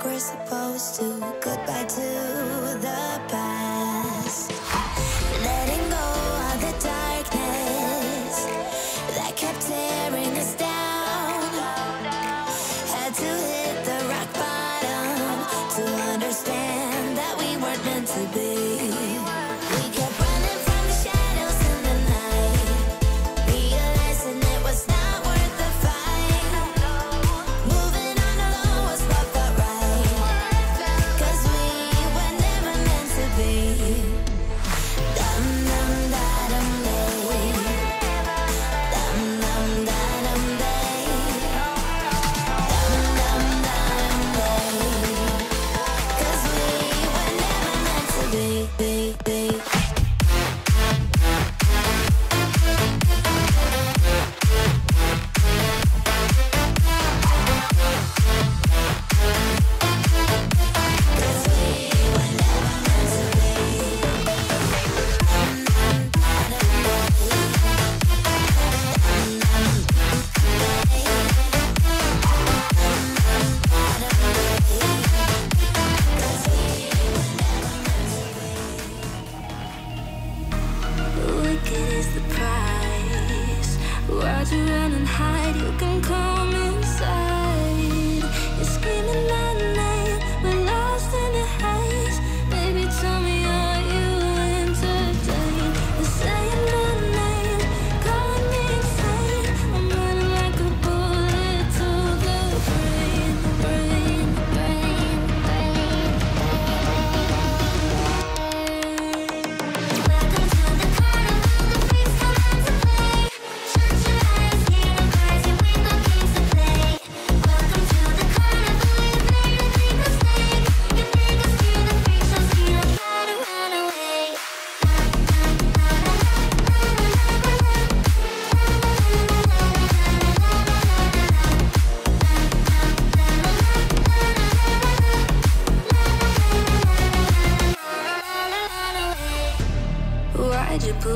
like we're supposed to. Goodbye to the past.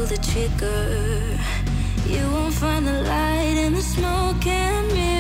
the trigger, you won't find the light in the smoke and mirrors.